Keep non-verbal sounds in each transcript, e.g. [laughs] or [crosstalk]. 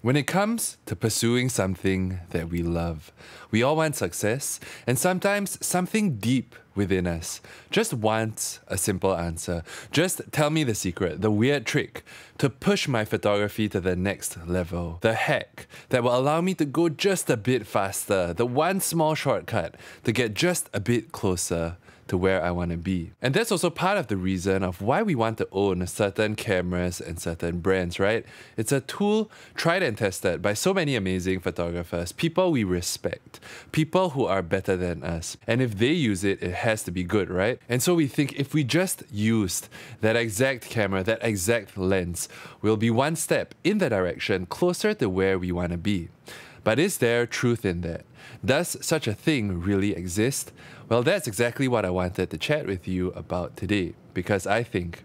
When it comes to pursuing something that we love, we all want success and sometimes something deep within us just wants a simple answer. Just tell me the secret, the weird trick to push my photography to the next level. The hack that will allow me to go just a bit faster, the one small shortcut to get just a bit closer to where I want to be. And that's also part of the reason of why we want to own certain cameras and certain brands, right? It's a tool tried and tested by so many amazing photographers, people we respect, people who are better than us. And if they use it, it has to be good, right? And so we think if we just used that exact camera, that exact lens, we'll be one step in the direction closer to where we want to be. But is there truth in that? Does such a thing really exist? Well, that's exactly what I wanted to chat with you about today, because I think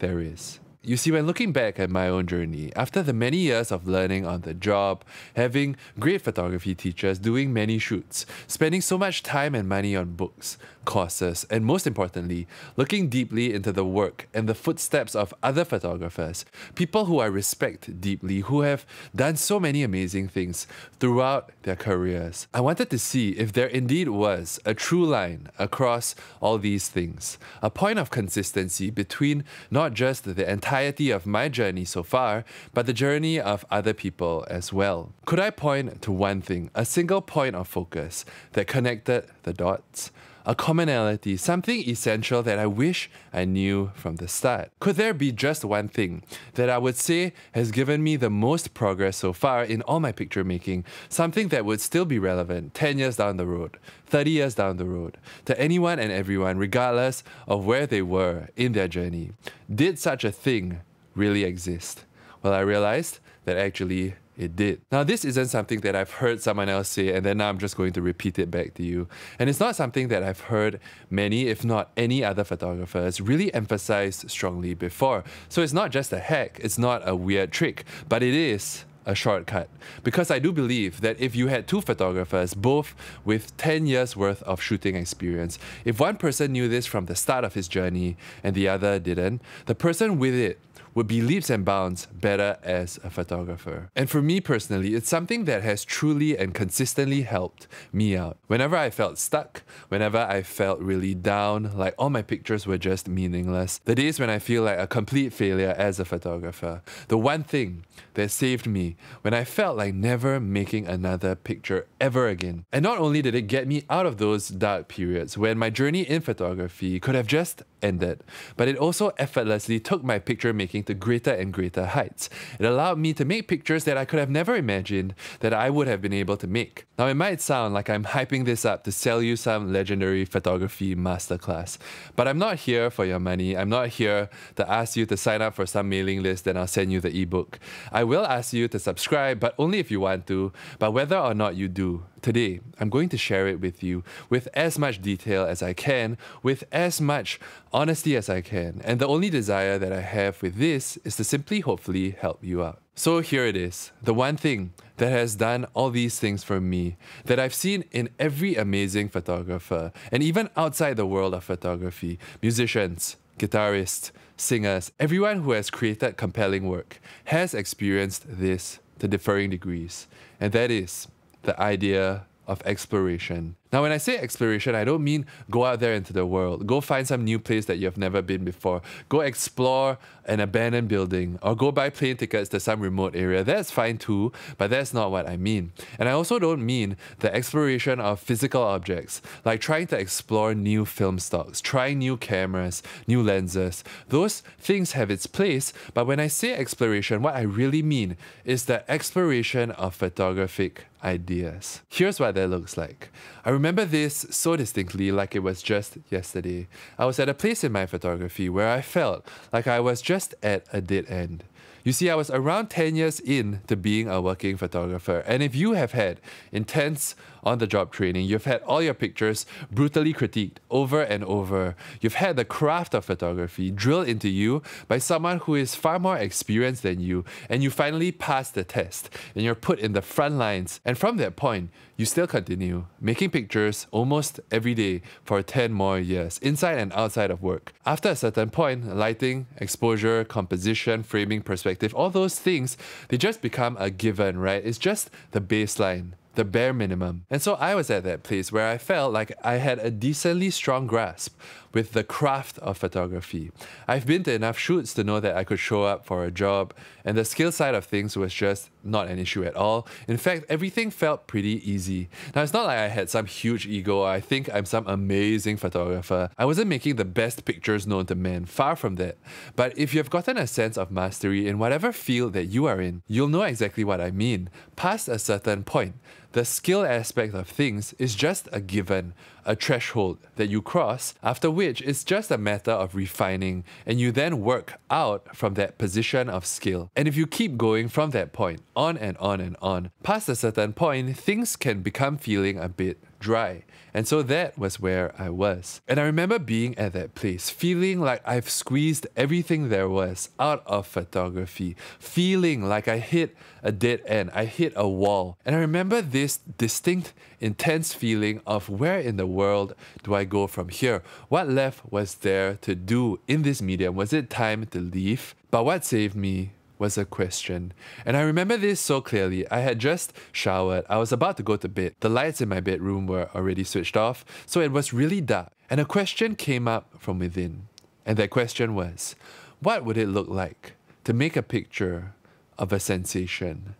there is. You see, when looking back at my own journey, after the many years of learning on the job, having great photography teachers, doing many shoots, spending so much time and money on books, courses, and most importantly, looking deeply into the work and the footsteps of other photographers, people who I respect deeply, who have done so many amazing things throughout their careers, I wanted to see if there indeed was a true line across all these things, a point of consistency between not just the entire entirety of my journey so far, but the journey of other people as well. Could I point to one thing, a single point of focus that connected the dots? A commonality, something essential that I wish I knew from the start. Could there be just one thing that I would say has given me the most progress so far in all my picture making, something that would still be relevant 10 years down the road, 30 years down the road, to anyone and everyone, regardless of where they were in their journey? Did such a thing really exist? Well, I realized that actually it did. Now, this isn't something that I've heard someone else say, and then now I'm just going to repeat it back to you. And it's not something that I've heard many, if not any other photographers, really emphasize strongly before. So it's not just a hack, it's not a weird trick, but it is a shortcut. Because I do believe that if you had two photographers, both with 10 years worth of shooting experience, if one person knew this from the start of his journey and the other didn't, the person with it would be leaps and bounds better as a photographer. And for me personally, it's something that has truly and consistently helped me out. Whenever I felt stuck, whenever I felt really down, like all my pictures were just meaningless, the days when I feel like a complete failure as a photographer, the one thing that saved me when I felt like never making another picture ever again. And not only did it get me out of those dark periods when my journey in photography could have just ended, but it also effortlessly took my picture making to greater and greater heights. It allowed me to make pictures that I could have never imagined that I would have been able to make. Now, it might sound like I'm hyping this up to sell you some legendary photography masterclass, but I'm not here for your money. I'm not here to ask you to sign up for some mailing list and I'll send you the ebook. I will ask you to subscribe, but only if you want to. But whether or not you do, today I'm going to share it with you with as much detail as I can, with as much honesty as I can. And the only desire that I have with this is to simply hopefully help you out. So here it is, the one thing that has done all these things for me, that I've seen in every amazing photographer, and even outside the world of photography, musicians, guitarists, singers, everyone who has created compelling work has experienced this to differing degrees. And that is the idea of exploration. Now, when I say exploration, I don't mean go out there into the world, go find some new place that you've never been before, go explore an abandoned building, or go buy plane tickets to some remote area. That's fine too, but that's not what I mean. And I also don't mean the exploration of physical objects, like trying to explore new film stocks, trying new cameras, new lenses. Those things have its place, but when I say exploration, what I really mean is the exploration of photographic ideas. Here's what that looks like. I remember this so distinctly like it was just yesterday. I was at a place in my photography where I felt like I was just at a dead end. You see, I was around 10 years in to being a working photographer, and if you have had intense on the job training, you've had all your pictures brutally critiqued over and over, you've had the craft of photography drilled into you by someone who is far more experienced than you, and you finally pass the test, and you're put in the front lines, and from that point, you still continue making pictures almost every day for 10 more years, inside and outside of work. After a certain point, lighting, exposure, composition, framing, perspective, all those things, they just become a given, right? It's just the baseline the bare minimum. And so I was at that place where I felt like I had a decently strong grasp with the craft of photography. I've been to enough shoots to know that I could show up for a job, and the skill side of things was just not an issue at all. In fact, everything felt pretty easy. Now, it's not like I had some huge ego I think I'm some amazing photographer. I wasn't making the best pictures known to man, far from that. But if you've gotten a sense of mastery in whatever field that you are in, you'll know exactly what I mean. Past a certain point, the skill aspect of things is just a given, a threshold that you cross, after which it's just a matter of refining, and you then work out from that position of skill. And if you keep going from that point, on and on and on, past a certain point, things can become feeling a bit dry. And so that was where I was. And I remember being at that place, feeling like I've squeezed everything there was out of photography, feeling like I hit a dead end, I hit a wall. And I remember this distinct, intense feeling of where in the world do I go from here? What left was there to do in this medium? Was it time to leave? But what saved me was a question. And I remember this so clearly. I had just showered, I was about to go to bed. The lights in my bedroom were already switched off, so it was really dark. And a question came up from within. And that question was what would it look like to make a picture of a sensation?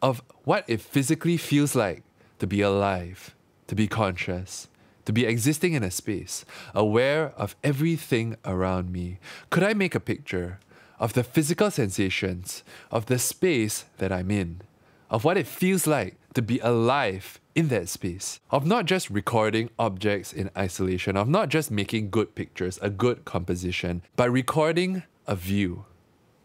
Of what it physically feels like to be alive, to be conscious, to be existing in a space, aware of everything around me. Could I make a picture of the physical sensations of the space that I'm in, of what it feels like to be alive in that space, of not just recording objects in isolation, of not just making good pictures, a good composition, but recording a view,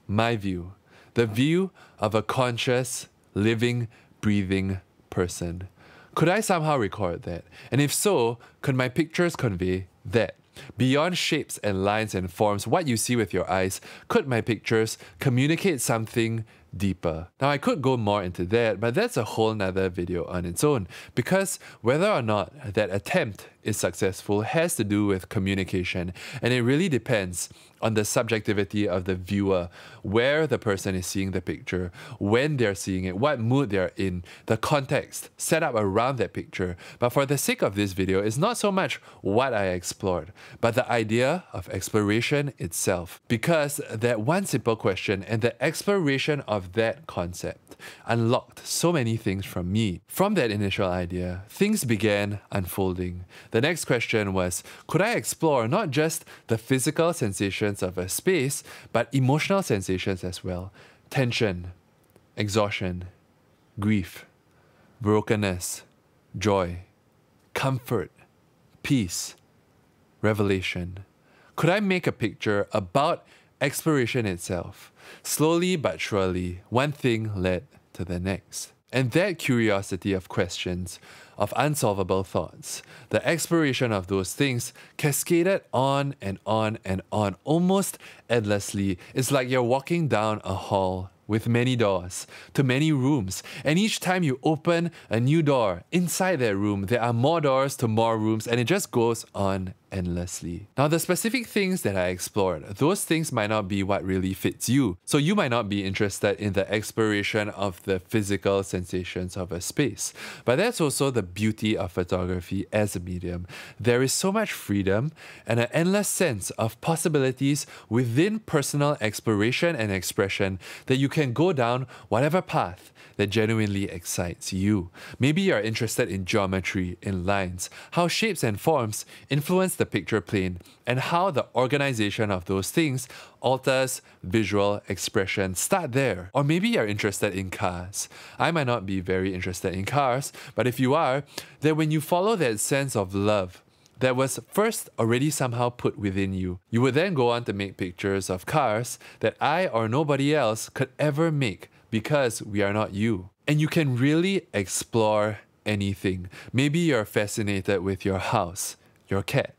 my view, the view of a conscious, living, breathing person. Could I somehow record that? And if so, could my pictures convey that? Beyond shapes and lines and forms, what you see with your eyes, could my pictures communicate something deeper. Now, I could go more into that, but that's a whole nother video on its own because whether or not that attempt is successful has to do with communication, and it really depends on the subjectivity of the viewer, where the person is seeing the picture, when they're seeing it, what mood they're in, the context set up around that picture. But for the sake of this video, it's not so much what I explored, but the idea of exploration itself. Because that one simple question and the exploration of that concept unlocked so many things from me. From that initial idea, things began unfolding. The next question was could I explore not just the physical sensations of a space, but emotional sensations as well? Tension, exhaustion, grief, brokenness, joy, comfort, peace, revelation. Could I make a picture about exploration itself? Slowly but surely, one thing led to the next. And that curiosity of questions, of unsolvable thoughts, the exploration of those things cascaded on and on and on, almost endlessly. It's like you're walking down a hall with many doors to many rooms. And each time you open a new door inside that room, there are more doors to more rooms, and it just goes on endlessly. Now, the specific things that I explored, those things might not be what really fits you. So, you might not be interested in the exploration of the physical sensations of a space. But that's also the beauty of photography as a medium. There is so much freedom and an endless sense of possibilities within personal exploration and expression that you can go down whatever path that genuinely excites you. Maybe you're interested in geometry, in lines, how shapes and forms influence the picture plane, and how the organization of those things alters visual expression. Start there. Or maybe you're interested in cars. I might not be very interested in cars, but if you are, then when you follow that sense of love, that was first already somehow put within you. You would then go on to make pictures of cars that I or nobody else could ever make because we are not you. And you can really explore anything. Maybe you're fascinated with your house, your cat,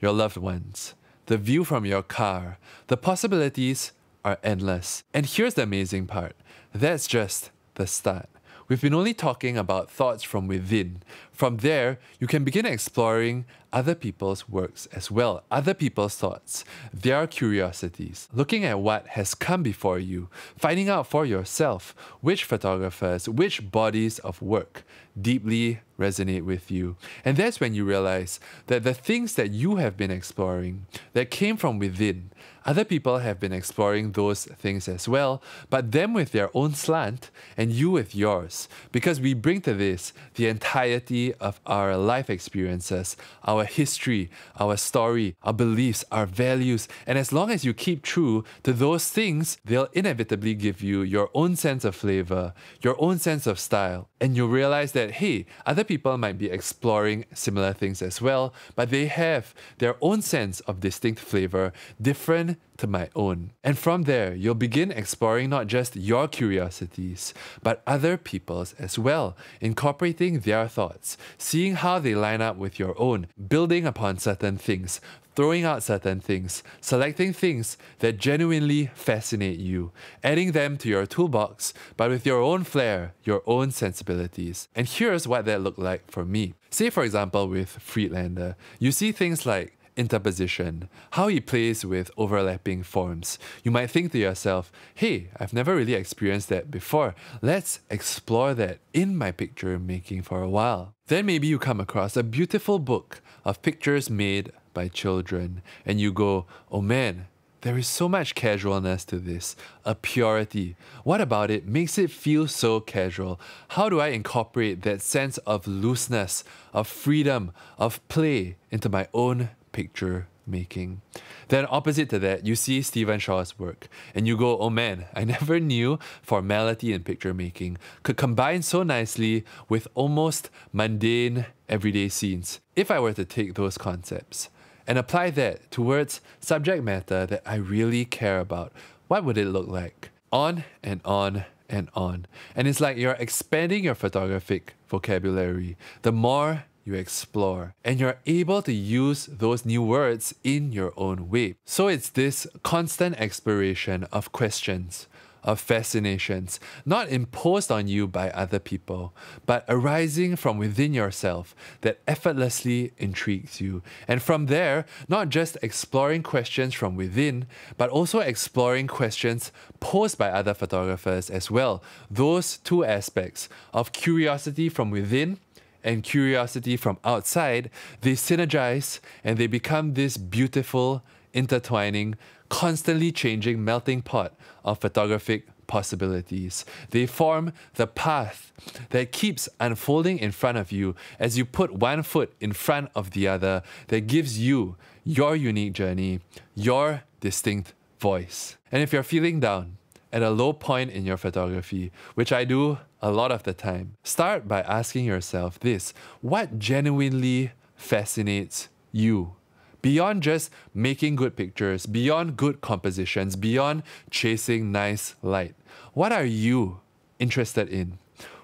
your loved ones, the view from your car. The possibilities are endless. And here's the amazing part that's just the start. We've been only talking about thoughts from within. From there, you can begin exploring other people's works as well, other people's thoughts, their curiosities, looking at what has come before you, finding out for yourself which photographers, which bodies of work deeply resonate with you. And that's when you realize that the things that you have been exploring that came from within, other people have been exploring those things as well, but them with their own slant and you with yours. Because we bring to this the entirety of our life experiences, our history, our story, our beliefs, our values. And as long as you keep true to those things, they'll inevitably give you your own sense of flavor, your own sense of style. And you'll realize that, hey, other people might be exploring similar things as well, but they have their own sense of distinct flavor, different to my own. And from there, you'll begin exploring not just your curiosities, but other people's as well, incorporating their thoughts, seeing how they line up with your own, building upon certain things, throwing out certain things, selecting things that genuinely fascinate you, adding them to your toolbox, but with your own flair, your own sensibilities. And here's what that looked like for me. Say, for example, with Friedlander, you see things like interposition, how he plays with overlapping forms. You might think to yourself, hey, I've never really experienced that before. Let's explore that in my picture making for a while. Then maybe you come across a beautiful book of pictures made by children, and you go, oh man, there is so much casualness to this, a purity. What about it makes it feel so casual? How do I incorporate that sense of looseness, of freedom, of play into my own picture making. Then, opposite to that, you see Stephen Shore's work, and you go, oh man, I [laughs] never knew formality in picture making could combine so nicely with almost mundane everyday scenes. If I were to take those concepts and apply that towards subject matter that I really care about, what would it look like? On and on and on. And it's like you're expanding your photographic vocabulary. The more you explore, and you're able to use those new words in your own way. So it's this constant exploration of questions, of fascinations, not imposed on you by other people, but arising from within yourself that effortlessly intrigues you. And from there, not just exploring questions from within, but also exploring questions posed by other photographers as well. Those two aspects of curiosity from within and curiosity from outside, they synergize and they become this beautiful, intertwining, constantly changing melting pot of photographic possibilities. They form the path that keeps unfolding in front of you as you put one foot in front of the other that gives you your unique journey, your distinct voice. And if you're feeling down, at a low point in your photography, which I do a lot of the time, start by asking yourself this what genuinely fascinates you? Beyond just making good pictures, beyond good compositions, beyond chasing nice light, what are you interested in?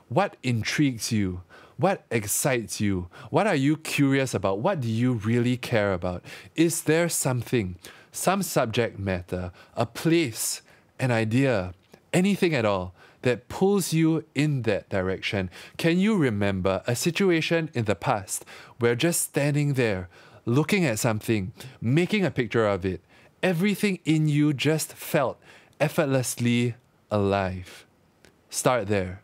What intrigues you? What excites you? What are you curious about? What do you really care about? Is there something, some subject matter, a place, an idea, anything at all that pulls you in that direction. Can you remember a situation in the past where just standing there, looking at something, making a picture of it, everything in you just felt effortlessly alive? Start there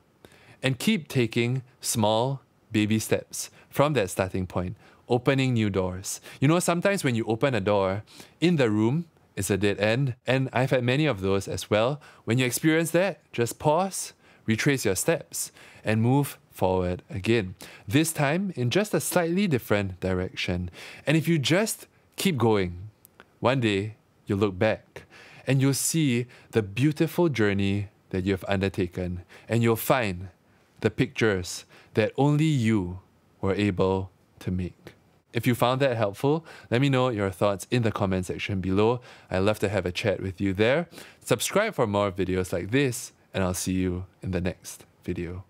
and keep taking small baby steps from that starting point, opening new doors. You know, sometimes when you open a door in the room, is a dead end. And I've had many of those as well. When you experience that, just pause, retrace your steps, and move forward again. This time in just a slightly different direction. And if you just keep going, one day you'll look back and you'll see the beautiful journey that you have undertaken, and you'll find the pictures that only you were able to make. If you found that helpful, let me know your thoughts in the comment section below. I'd love to have a chat with you there. Subscribe for more videos like this, and I'll see you in the next video.